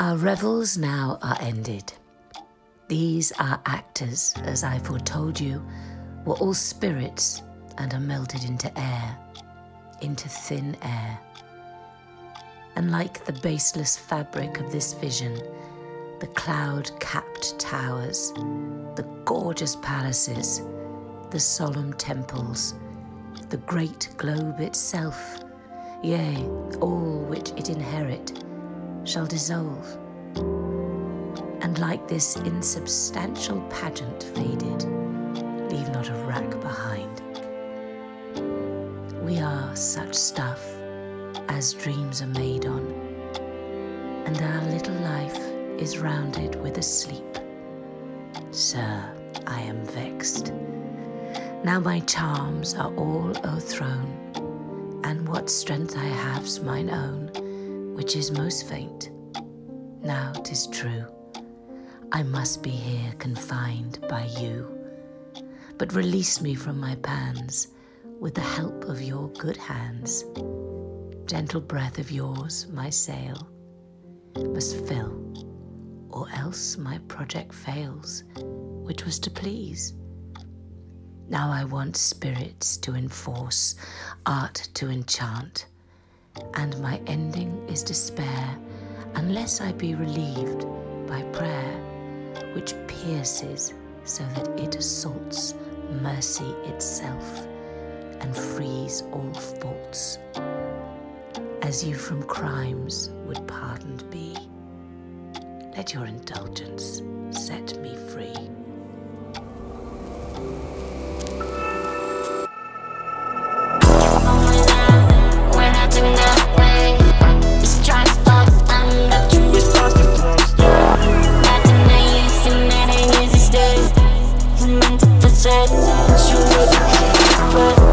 Our revels now are ended. These our actors, as I foretold you, were all spirits and are melted into air, into thin air. And like the baseless fabric of this vision, the cloud capped towers, the gorgeous palaces, the solemn temples, the great globe itself, yea, all which it inherit, shall dissolve. And like this insubstantial pageant faded, leave not a rack behind. We are such stuff as dreams are made on, and our little life is rounded with a sleep. Sir, I am vexed. Now my charms are all o'erthrown, and what strength I have's mine own, which is most faint. Now 'tis true, I must be here confined by you. But release me from my bands with the help of your good hands. Gentle breath of yours, my sail, must fill, or else my project fails, which was to please. Now I want spirits to enforce, art to enchant, and my ending is despair unless I be relieved by prayer, which pierces so that it assaults mercy itself and frees all faults. As you from crimes would pardoned be, let your indulgence. sunset. You wouldn't